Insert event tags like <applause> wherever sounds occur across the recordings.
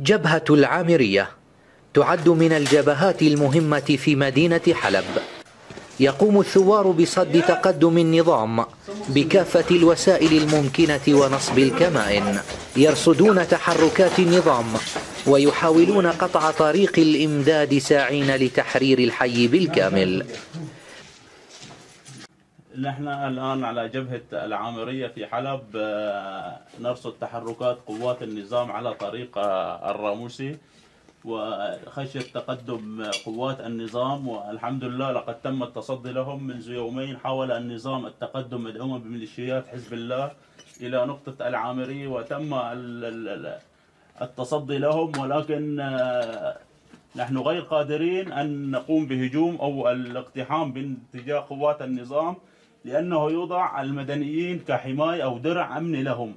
جبهة العامرية تعد من الجبهات المهمة في مدينة حلب. يقوم الثوار بصد تقدم النظام بكافة الوسائل الممكنة ونصب الكمائن. يرصدون تحركات النظام ويحاولون قطع طريق الإمداد ساعين لتحرير الحي بالكامل. نحن الآن على جبهة العامرية في حلب آه، نرصد تحركات قوات النظام على طريق آه، الراموسي وخشية تقدم قوات النظام والحمد لله لقد تم التصدي لهم منذ يومين. حاول النظام التقدم مدعوما بميليشيات حزب الله إلى نقطة العامرية وتم التصدي لهم ولكن آه، نحن غير قادرين أن نقوم بهجوم أو الاقتحام باتجاه قوات النظام. لأنه يوضع المدنيين كحماية أو درع أمني لهم.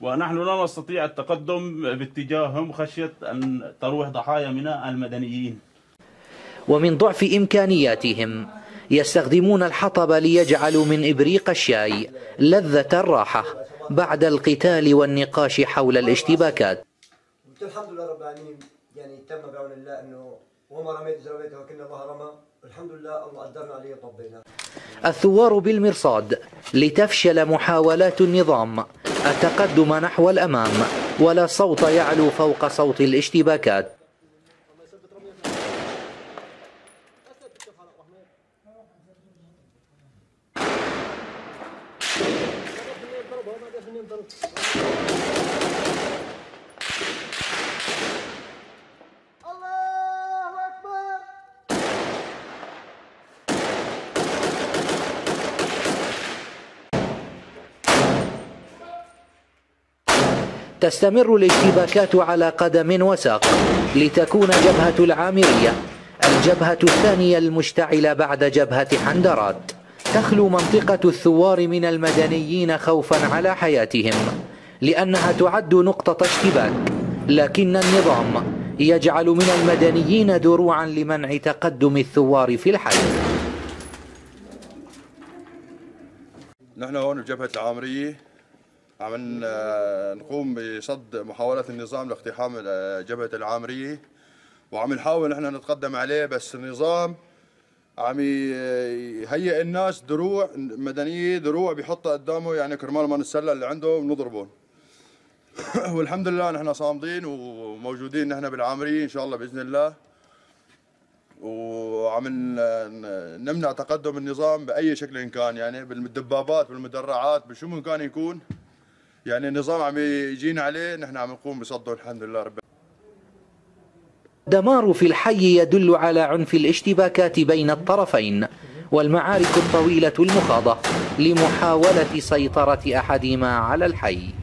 ونحن لا نستطيع التقدم باتجاههم خشية أن تروح ضحايا من المدنيين. ومن ضعف إمكانياتهم يستخدمون الحطب ليجعلوا من إبريق الشاي لذة الراحة بعد القتال والنقاش حول الاشتباكات. الحمد لله رب العالمين يعني تم بعون الله أنه وما رميت زرميت ولكن الله رمى. الحمد لله الله قدرنا عليه وطبينا الثوار بالمرصاد لتفشل محاولات النظام. التقدم نحو الأمام ولا صوت يعلو فوق صوت الاشتباكات. تستمر الاشتباكات على قدم وساق لتكون جبهة العامرية الجبهة الثانية المشتعلة بعد جبهة حندرات. تخلو منطقة الثوار من المدنيين خوفا على حياتهم لأنها تعد نقطة اشتباك لكن النظام يجعل من المدنيين دروعا لمنع تقدم الثوار في الحي. نحن هون بجبهة العامرية. عم نقوم بصد محاولة النظام لاقتحام جبهة العامرية وعم نحاول نحن نتقدم عليه بس النظام عم يهيئ الناس دروع مدنية دروع بيحطها قدامه يعني كرمال ما نتسلل اللي عنده بنضربهم <coughs> والحمد لله نحن صامدين وموجودين نحن بالعامرية إن شاء الله بإذن الله. وعم نمنع تقدم النظام بأي شكل كان يعني بالدبابات بالمدرعات بشو من كان يكون. يعني النظام عم يجينا عليه نحن عم نقوم بصده الحمد لله رب دمار في الحي يدل على عنف الاشتباكات بين الطرفين والمعارك الطويلة المخاضة لمحاولة سيطرة أحدهما على الحي.